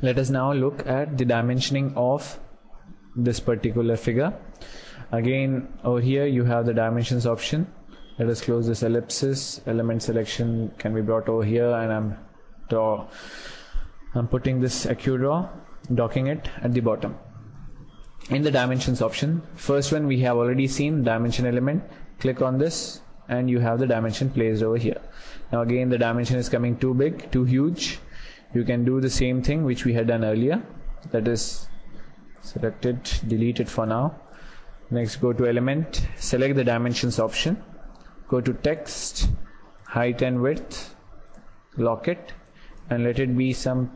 let us now look at the dimensioning of this particular figure. Again over here you have the dimensions option. Let us close this ellipsis. Element selection can be brought over here and I'm draw I'm putting this AccuDraw docking it at the bottom. In the dimensions option first one we have already seen dimension element. Click on this and you have the dimension placed over here. Now again the dimension is coming too big too huge you can do the same thing which we had done earlier. That is select it delete it for now. Next go to element select the dimensions option. Go to text height and width lock it and let it be some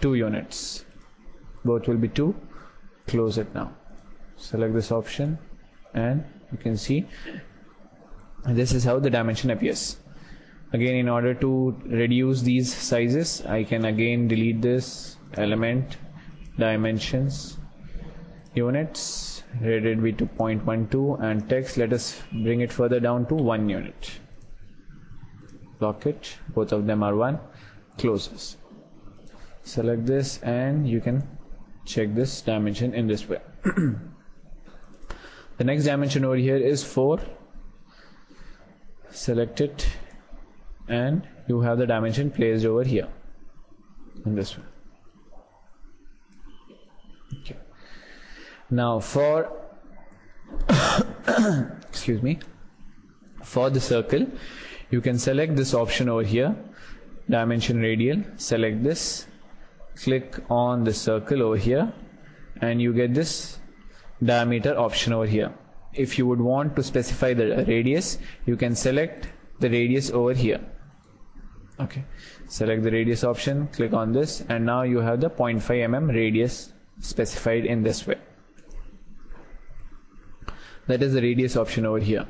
2 units. Both will be 2 close it now. Select this option and you can see this is how the dimension appears again in order to reduce these sizes I can again delete this element dimensions units it be to 0.12 and text let us bring it further down to 1 unit. Lock it. Both of them are 1 closes. Select this and you can check this dimension in this way. The next dimension over here is 4 select it and you have the dimension placed over here in this way okay. Now for excuse me for the circle you can select this option over here dimension radial select this click on the circle over here and you get this diameter option over here. If you would want to specify the radius you can select the radius over here okay. Select the radius option click on this and now you have the 0.5 mm radius specified in this way. That is the radius option over here.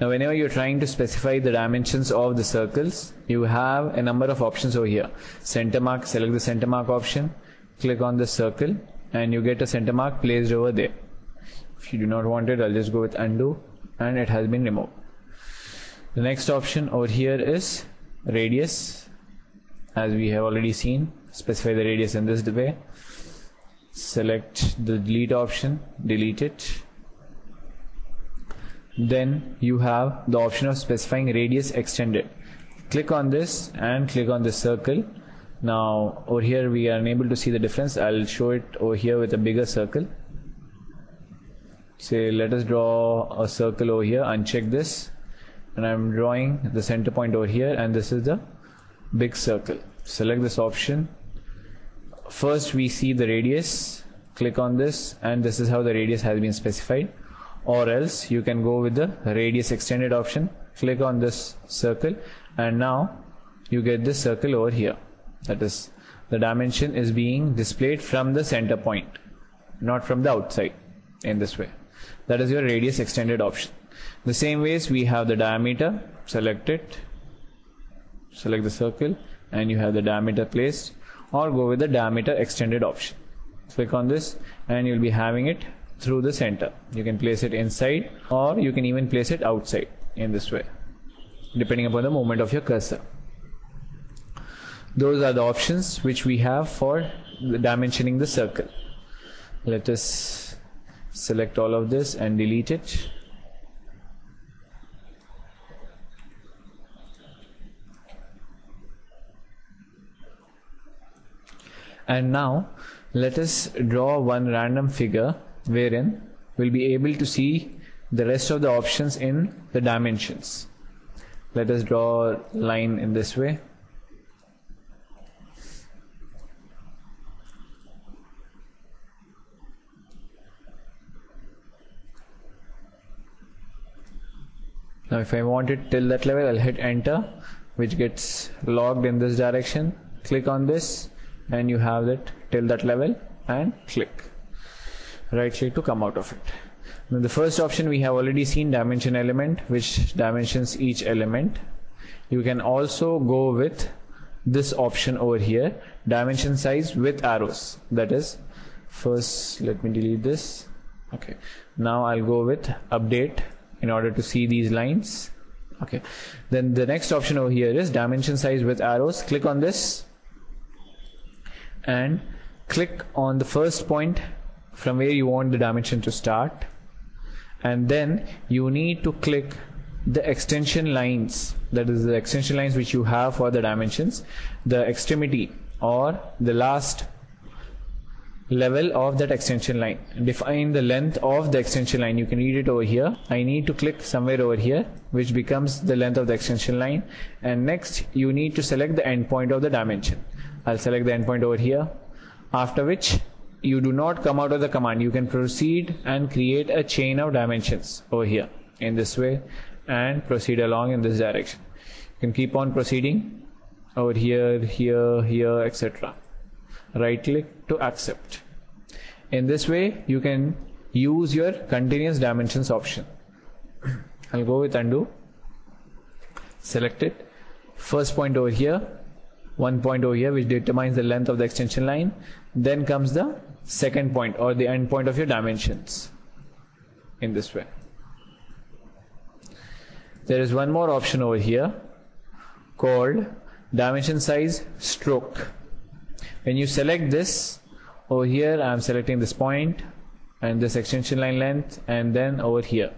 Now whenever you're trying to specify the dimensions of the circles you have a number of options over here. Center mark select the center mark option click on the circle and you get a center mark placed over there. If you do not want it I'll just go with undo and it has been removed. The next option over here is radius as we have already seen specify the radius in this way. Select the delete option delete it. Then you have the option of specifying radius extended. Click on this and click on this circle. Now over here we are unable to see the difference. I'll show it over here with a bigger circle. Say let us draw a circle over here uncheck this and I'm drawing the center point over here and this is the big circle. Select this option. First we see the radius. Click on this and this is how the radius has been specified. Or else you can go with the radius extended option. Click on this circle and now you get this circle over here. That is the dimension is being displayed from the center point not from the outside in this way. That is your radius extended option the same ways we have the diameter select it select the circle and you have the diameter placed or go with the diameter extended option. Click on this and you'll be having it through the center. You can place it inside or you can even place it outside in this way depending upon the movement of your cursor. Those are the options which we have for the dimensioning the circle. Let us select all of this and delete it and now let us draw one random figure wherein we'll be able to see the rest of the options in the dimensions. Let us draw a line in this way. Now if I want it till that level I'll hit enter which gets logged in this direction. Click on this and you have it till that level and click. Right click to come out of it. Now the first option we have already seen dimension element which dimensions each element. You can also go with this option over here dimension size with arrows. That is first let me delete this. Okay. Now I'll go with update in order to see these lines. Okay. Then the next option over here is dimension size with arrows. Click on this and click on the first point from where you want the dimension to start. And then you need to click the extension lines. That is the extension lines which you have for the dimensions. The extremity or the last level of that extension line. Define the length of the extension line. You can read it over here. I need to click somewhere over here which becomes the length of the extension line. And next you need to select the endpoint of the dimension I'll select the endpoint over here after which you do not come out of the command. You can proceed and create a chain of dimensions over here in this way and proceed along in this direction. You can keep on proceeding over here here here etc right click to accept. In this way you can use your continuous dimensions option. I'll go with undo. Select it. First point over here one point over here which determines the length of the extension line. Then comes the second point or the end point of your dimensions in this way. There is one more option over here called dimension size stroke. When you select this over here I'm selecting this point and this extension line length and then over here.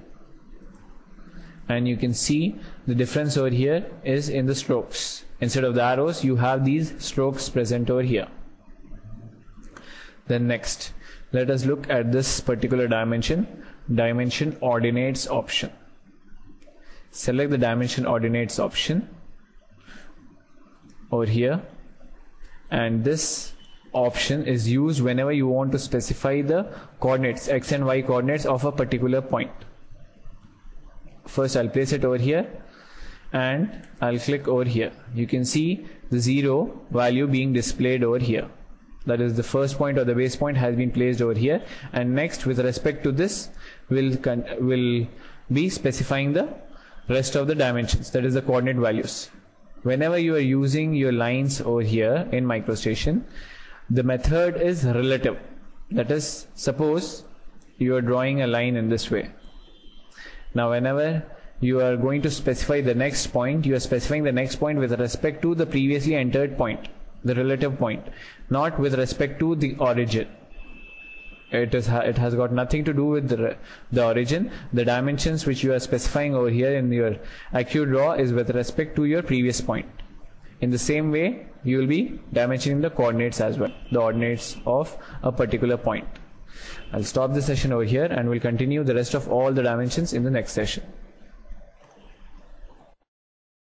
And you can see the difference over here is in the strokes instead of the arrows you have these strokes present over here. Then next let us look at this particular dimension. Dimension ordinates option. Select the dimension ordinates option over here. And this option is used whenever you want to specify the coordinates x and y coordinates of a particular point. First I'll place it over here and I'll click over here. You can see the zero value being displayed over here. That is the first point or the base point has been placed over here. And next with respect to this will will be specifying the rest of the dimensions. That is the coordinate values. Whenever you are using your lines over here in microstation the method is relative. That is suppose you are drawing a line in this way. Now whenever you are going to specify the next point. You are specifying the next point with respect to the previously entered point the relative point not with respect to the origin. It is it has got nothing to do with the, the origin. The dimensions which you are specifying over here in your AccuDraw is with respect to your previous point. In the same way you will be dimensioning the coordinates as well the ordinates of a particular point. I'll stop the session over here and we'll continue the rest of all the dimensions in the next session